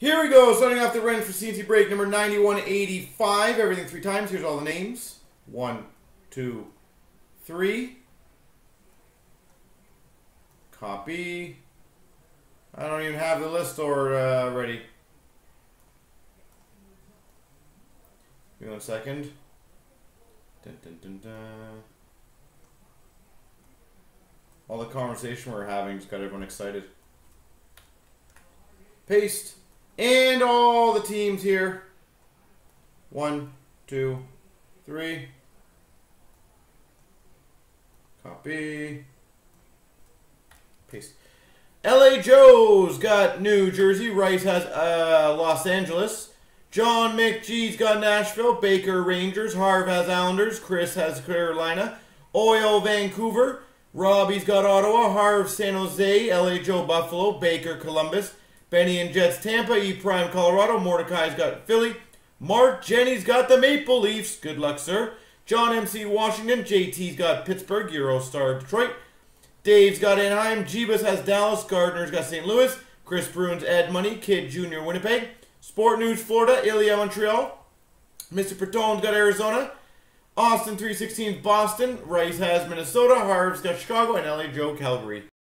Here we go. Starting off the run for CNC break number 9185. Everything three times. Here's all the names. One, two, three. Copy. I don't even have the list or uh, ready. Give me one second. Dun, dun, dun. All the conversation we're having just got everyone excited. Paste. And all the teams here. One, two, three. Copy. Paste. LA Joe's got New Jersey. Rice has uh, Los Angeles. John McGee's got Nashville. Baker Rangers. Harv has Islanders. Chris has Carolina. Oil Vancouver. Robbie's got Ottawa. Harv San Jose. LA Joe Buffalo. Baker Columbus. Benny and Jets Tampa. E Prime Colorado. Mordecai's got Philly. Mark Jenny's got the Maple Leafs. Good luck, sir. John MC Washington. JT's got Pittsburgh. Eurostar Detroit. Dave's got Anaheim. Jeebus has Dallas. Gardner's got St. Louis. Chris Bruins Ed Money. Kid Jr. Winnipeg. Sport News Florida. Ilya Montreal. Mr. Pertone's got Arizona. Austin 316 Boston. Rice has Minnesota. Harv's got Chicago. And LA Joe Calgary.